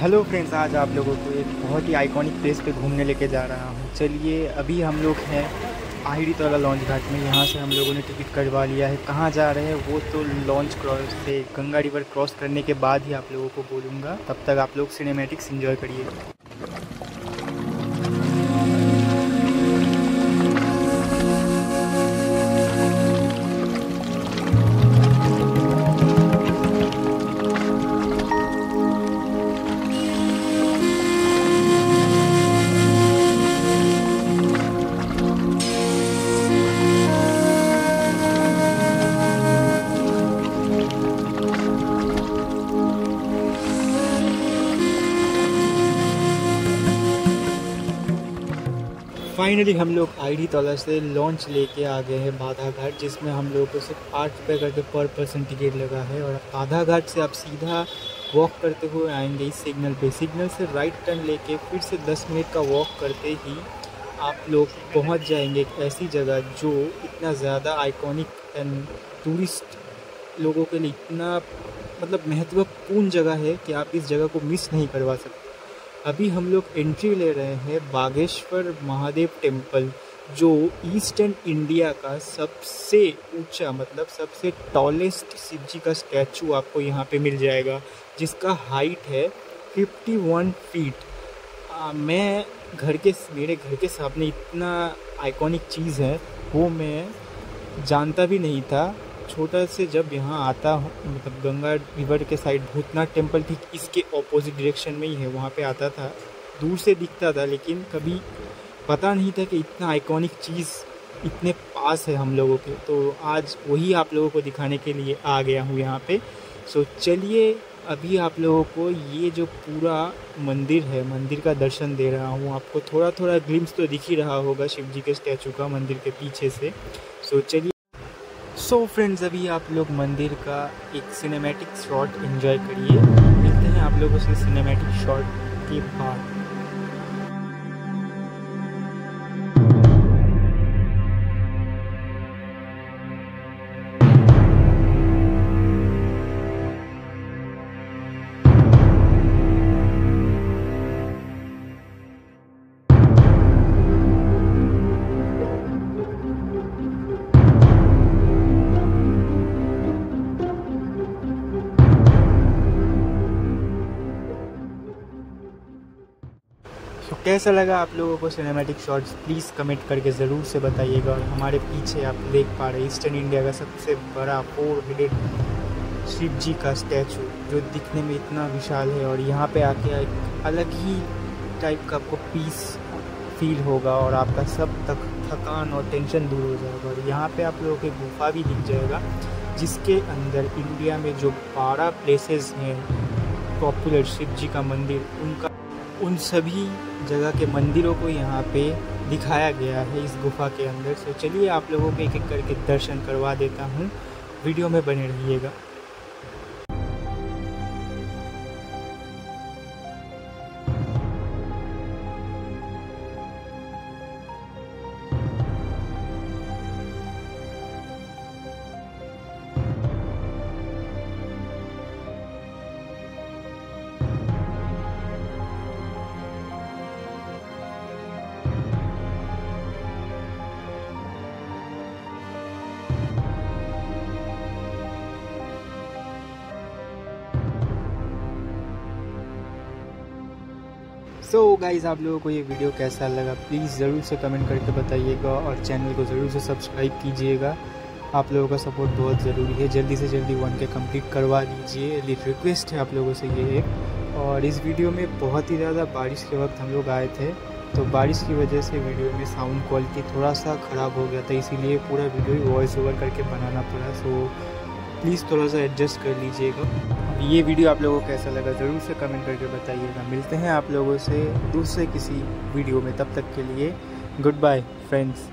Hello friends, आज आप लोगों को एक बहुत ही आइकॉनिक प्लेस पे घूमने लेके जा रहा हूँ। चलिए, अभी हम लोग हैं आहिरी तोला लॉन्च घाट में। यहाँ से हम लोगों ने टिकट कटवा लिया है। कहाँ जा रहे हैं, वो तो लॉन्च क्रॉस से गंगा रिवर क्रॉस करने के बाद ही आप लोगों को बोलूँगा। तब तक आप लोग सिनेमेटिक्स इन्जॉय करिए। फाइनली हम लोग आई तौला से लॉन्च लेके आ गए हैं बाधा घाट जिसमें हम लोगों को सिर्फ़ आठ रुपये करके पर पर्सन टिकट लगा है। और बाधा घाट से आप सीधा वॉक करते हुए आएँगे इस सिग्नल पे। सिग्नल से राइट टर्न लेके फिर से 10 मिनट का वॉक करते ही आप लोग पहुँच जाएँगे एक ऐसी जगह जो इतना ज़्यादा आइकॉनिक एंड टूरिस्ट लोगों के लिए इतना मतलब महत्वपूर्ण जगह है कि आप इस जगह को मिस नहीं करवा सकते। अभी हम लोग एंट्री ले रहे हैं बागेश्वर महादेव टेंपल जो ईस्टर्न इंडिया का सबसे ऊँचा मतलब सबसे टॉलेस्ट शिव जी का स्टैचू आपको यहाँ पे मिल जाएगा जिसका हाइट है 51 फीट आ, मैं घर के मेरे घर के सामने इतना आइकॉनिक चीज़ है वो मैं जानता भी नहीं था। छोटा से जब यहाँ आता हूँ मतलब गंगा रिवर के साइड भूतनाथ टेंपल ठीक इसके ऑपोजिट डायरेक्शन में ही है, वहाँ पे आता था। दूर से दिखता था, लेकिन कभी पता नहीं था कि इतना आइकॉनिक चीज़ इतने पास है हम लोगों के। तो आज वही आप लोगों को दिखाने के लिए आ गया हूँ यहाँ पे। सो चलिए, अभी आप लोगों को ये जो पूरा मंदिर है, मंदिर का दर्शन दे रहा हूँ। आपको थोड़ा थोड़ा ग्लिम्स तो दिख ही रहा होगा शिव जी के स्टैचू का मंदिर के पीछे से। सो चलिए सो so फ्रेंड्स अभी आप लोग मंदिर का एक सिनेमैटिक शॉट एंजॉय करिए। मिलते हैं आप लोग उसमें सिनेमैटिक शॉट के बाद। तो कैसा लगा आप लोगों को सिनेमैटिक शॉट्स प्लीज़ कमेंट करके ज़रूर से बताइएगा और हमारे पीछे आप देख पा रहे ईस्टर्न इंडिया का सबसे बड़ा फोर हेडेड शिव जी का स्टैचू जो दिखने में इतना विशाल है और यहाँ पे आके एक अलग ही टाइप का आपको पीस फील होगा और आपका सब तक थकान और टेंशन दूर हो जाएगा और यहाँ पे आप लोगों के गुफा भी दिख जाएगा, जिसके अंदर इंडिया में जो बारह प्लेसेस हैं पॉपुलर शिव जी का मंदिर, उनका उन सभी जगह के मंदिरों को यहाँ पे दिखाया गया है इस गुफा के अंदर। सो चलिए आप लोगों को एक एक करके दर्शन करवा देता हूँ। वीडियो में बने रहिएगा। सो so, गाइज़ आप लोगों को ये वीडियो कैसा लगा? प्लीज़ ज़रूर से कमेंट करके बताइएगा और चैनल को ज़रूर से सब्सक्राइब कीजिएगा। आप लोगों का सपोर्ट बहुत ज़रूरी है। जल्दी से जल्दी वन के कंप्लीट करवा दीजिए रिक्वेस्ट है आप लोगों से ये एक। और इस वीडियो में बहुत ही ज़्यादा बारिश के वक्त हम लोग आए थे। तो बारिश की वजह से वीडियो में साउंड क्वालिटी थोड़ा सा ख़राब हो गया था, इसीलिए पूरा वीडियो वॉइस ओवर करके बनाना पड़ा। सो प्लीज़ थोड़ा सा एडजस्ट कर लीजिएगा। ये वीडियो आप लोगों को कैसा लगा ज़रूर से कमेंट करके बताइएगा। मिलते हैं आप लोगों से दूसरे किसी वीडियो में, तब तक के लिए गुड बाय फ्रेंड्स